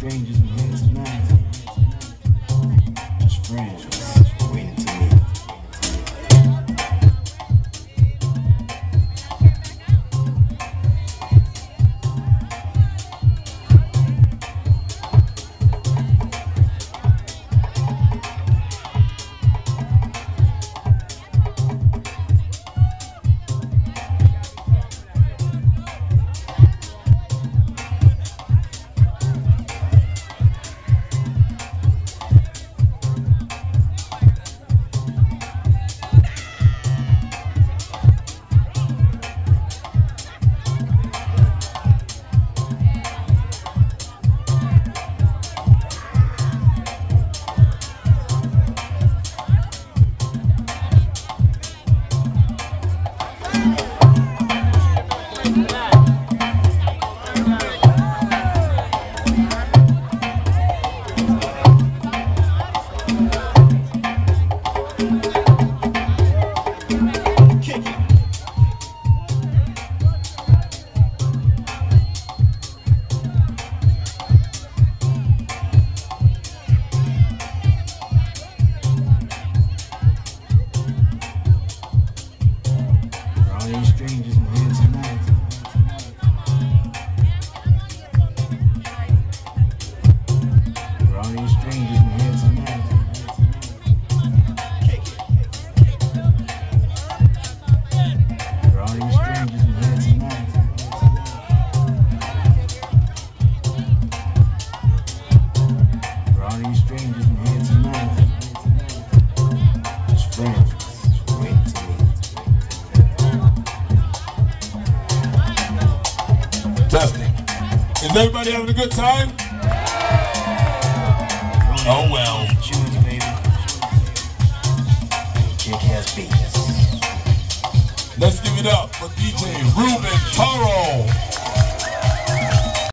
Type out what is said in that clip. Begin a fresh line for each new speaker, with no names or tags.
strangers changes in the tonight. Is everybody having a good time? Oh well. Let's give it up for DJ Ruben Toro.